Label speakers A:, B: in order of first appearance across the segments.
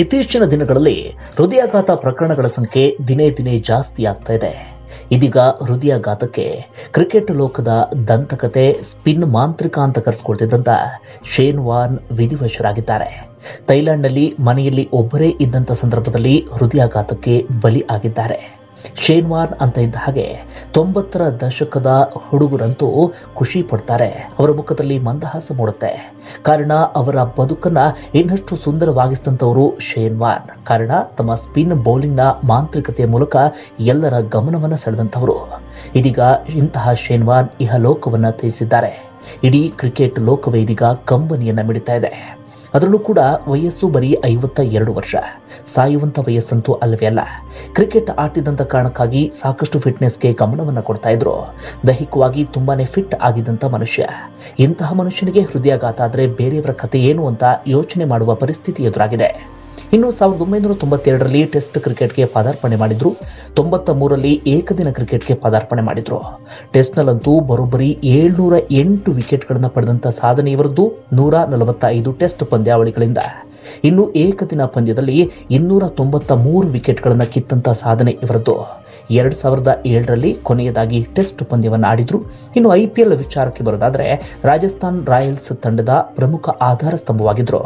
A: ಇತ್ತೀಚಿನ ದಿನಗಳಲ್ಲಿ ಹೃದಯಾಘಾತ ಪ್ರಕರಣಗಳ ಸಂಖ್ಯೆ ದಿನೇ ದಿನೇ ಜಾಸ್ತಿ ಆಗ್ತಾ ಇದೆ. ಇದೀಗ ಹೃದಯಾಘಾತಕ್ಕೆ ಕ್ರಿಕೆಟ್ ಲೋಕದ ದಂತಕತೆ ಸ್ಪಿನ್ ಮಾಂತ್ರಿಕ ಅಂತ ಕರೆಸಿಕೊಳ್ತಿದ್ದಂತ ಶೇನ್ ವಾನ್ ವಿಧಿವಶರಾಗಿದ್ದಾರೆ. ಥೈಲ್ಯಾಂಡ್ನಲ್ಲಿ ಮನೆಯಲ್ಲಿ ಒಬ್ಬರೇ ಇದ್ದಂಥ ಸಂದರ್ಭದಲ್ಲಿ ಹೃದಯಾಘಾತಕ್ಕೆ ಬಲಿ ಆಗಿದ್ದಾರೆ. ಶೇನ್ ವಾರ್ನ್ ಅಂತ ಇದ್ದ ಹಾಗೆ ತೊಂಬತ್ತರ ದಶಕದ ಹುಡುಗರಂತೂ ಖುಷಿ ಪಡ್ತಾರೆ. ಅವರ ಮುಖದಲ್ಲಿ ಮಂದಹಾಸ ಮೂಡುತ್ತೆ. ಕಾರಣ, ಅವರ ಬದುಕನ್ನ ಇನ್ನಷ್ಟು ಸುಂದರವಾಗಿಸಿದಂಥವರು ಶೇನ್ ವಾರ್. ಕಾರಣ, ತಮ್ಮ ಸ್ಪಿನ್ ಬೌಲಿಂಗ್ನ ಮಾಂತ್ರಿಕತೆಯ ಮೂಲಕ ಎಲ್ಲರ ಗಮನವನ್ನು ಸೆಳೆದಂಥವರು. ಇದೀಗ ಇಂತಹ ಶೇನ್ ಇಹ ಇಹಲೋಕವನ್ನ ತಿಳಿಸಿದ್ದಾರೆ. ಇಡೀ ಕ್ರಿಕೆಟ್ ಲೋಕವೇ ಇದೀಗ ಕಂಬನಿಯನ್ನ ಮಿಡಿತಾ ಇದೆ. ಅದರಲ್ಲೂ ಕೂಡ ವಯಸ್ಸು ಬರೀ ಐವತ್ತ ಎರಡು ವರ್ಷ. ಸಾಯುವಂತ ವಯಸ್ಸಂತೂ ಅಲ್ಲವೇ ಅಲ್ಲ. ಕ್ರಿಕೆಟ್ ಆಡ್ತಿದ್ದಂಥ ಕಾರಣಕ್ಕಾಗಿ ಸಾಕಷ್ಟು ಫಿಟ್ನೆಸ್ಗೆ ಗಮನವನ್ನು ಕೊಡ್ತಾ ಇದ್ರು. ದೈಹಿಕವಾಗಿ ತುಂಬಾನೇ ಫಿಟ್ ಆಗಿದ್ದಂಥ ಮನುಷ್ಯ. ಇಂತಹ ಮನುಷ್ಯನಿಗೆ ಹೃದಯಾಘಾತ ಆದರೆ ಬೇರೆಯವರ ಕಥೆ ಏನು ಅಂತ ಯೋಚನೆ ಮಾಡುವ ಪರಿಸ್ಥಿತಿ ಎದುರಾಗಿದೆ. ಇನ್ನು ಸಾವಿರದ ಒಂಬೈನೂರ ತೊಂಬತ್ತೆರಡರಲ್ಲಿ ಟೆಸ್ಟ್ ಕ್ರಿಕೆಟ್ಗೆ ಪದಾರ್ಪಣೆ ಮಾಡಿದ್ರು. ತೊಂಬತ್ತ ಮೂರರಲ್ಲಿ ಏಕದಿನ ಕ್ರಿಕೆಟ್ಗೆ ಪದಾರ್ಪಣೆ ಮಾಡಿದ್ರು. ಟೆಸ್ಟ್ನಲ್ಲಂತೂ ಬರೋಬ್ಬರಿ ಏಳ್ನೂರ ಎಂಟು ವಿಕೆಟ್ಗಳನ್ನು ಪಡೆದಂಥ ಸಾಧನೆ ಇವರದ್ದು ನೂರ ನಲವತ್ತೈದು ಟೆಸ್ಟ್ ಪಂದ್ಯಾವಳಿಗಳಿಂದ. ಇನ್ನು ಏಕದಿನ ಪಂದ್ಯದಲ್ಲಿ ಇನ್ನೂರ ತೊಂಬತ್ತ ಮೂರು ವಿಕೆಟ್ಗಳನ್ನು ಕಿತ್ತಂತ ಸಾಧನೆ ಇವರದ್ದು. ಎರಡ್ ಸಾವಿರದ ಏಳರಲ್ಲಿ ಕೊನೆಯದಾಗಿ ಟೆಸ್ಟ್ ಪಂದ್ಯವನ್ನು ಆಡಿದ್ರು ಇನ್ನು ಐಪಿಎಲ್ ವಿಚಾರಕ್ಕೆ ಬರೋದಾದ್ರೆ ರಾಜಸ್ಥಾನ್ ರಾಯಲ್ಸ್ ತಂಡದ ಪ್ರಮುಖ ಆಧಾರ ಸ್ತಂಭವಾಗಿದ್ರು.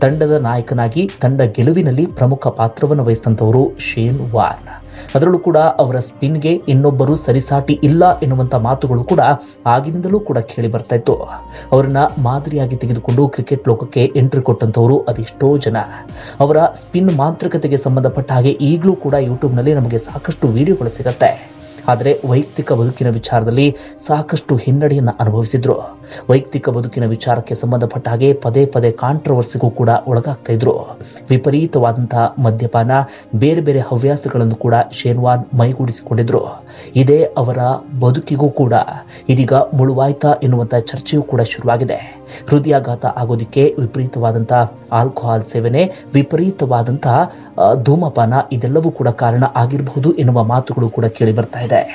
A: ತಂಡದ ನಾಯಕನಾಗಿ ತಂಡ ಗೆಲುವಿನಲ್ಲಿ ಪ್ರಮುಖ ಪಾತ್ರವನ್ನು ವಹಿಸಿದಂಥವರು ಶೇನ್ ವಾರ್ನ್. ಅದರಲ್ಲೂ ಕೂಡ ಅವರ ಸ್ಪಿನ್ಗೆ ಇನ್ನೊಬ್ಬರು ಸರಿಸಾಟಿ ಇಲ್ಲ ಎನ್ನುವಂತ ಮಾತುಗಳು ಕೂಡ ಆಗಿನಿಂದಲೂ ಕೂಡ ಕೇಳಿ ಬರ್ತಾ ಇತ್ತು. ಅವರನ್ನ ಮಾದರಿಯಾಗಿ ತೆಗೆದುಕೊಂಡು ಕ್ರಿಕೆಟ್ ಲೋಕಕ್ಕೆ ಎಂಟ್ರಿ ಕೊಟ್ಟಂತವರು ಅದೆಷ್ಟೋ ಜನ. ಅವರ ಸ್ಪಿನ್ ಮಾಂತ್ರಿಕತೆಗೆ ಸಂಬಂಧಪಟ್ಟ ಹಾಗೆ ಈಗಲೂ ಕೂಡ ಯೂಟ್ಯೂಬ್ನಲ್ಲಿ ನಮಗೆ ಸಾಕಷ್ಟು ವಿಡಿಯೋಗಳು ಸಿಗುತ್ತೆ. ಆದರೆ ವೈಯಕ್ತಿಕ ಬದುಕಿನ ವಿಚಾರದಲ್ಲಿ ಸಾಕಷ್ಟು ಹಿನ್ನಡೆಯನ್ನು ಅನುಭವಿಸಿದ್ರು. ವೈಯಕ್ತಿಕ ಬದುಕಿನ ವಿಚಾರಕ್ಕೆ ಸಂಬಂಧಪಟ್ಟ ಹಾಗೆ ಪದೇ ಪದೇ ಕಾಂಟ್ರವರ್ಸಿಗೂ ಕೂಡ ಒಳಗಾಗ್ತಾ ಇದ್ರು. ವಿಪರೀತವಾದಂತಹ ಮದ್ಯಪಾನ, ಬೇರೆ ಬೇರೆ ಹವ್ಯಾಸಗಳನ್ನು ಕೂಡ ಶೇನ್ವಾನ್ ಮೈಗೂಡಿಸಿಕೊಂಡಿದ್ರು. ಇದೇ ಅವರ ಬದುಕಿಗೂ ಕೂಡ ಇದೀಗ ಮುಳುವಾಯ್ತಾ ಎನ್ನುವಂತಹ ಚರ್ಚೆಯೂ ಕೂಡ ಶುರುವಾಗಿದೆ. ಹೃದಯಾಘಾತ ಆಗೋದಕ್ಕೆ ವಿಪರೀತವಾದಂತಹ ಆಲ್ಕೋಹಾಲ್ ಸೇವನೆ, ವಿಪರೀತವಾದಂತಹ ಧೂಮಪಾನ ಇದೆಲ್ಲವೂ ಕೂಡ ಕಾರಣ ಆಗಿರಬಹುದು ಎನ್ನುವ ಮಾತುಗಳು ಕೂಡ ಕೇಳಿ ಬರ್ತಾ ಇದೆ. day.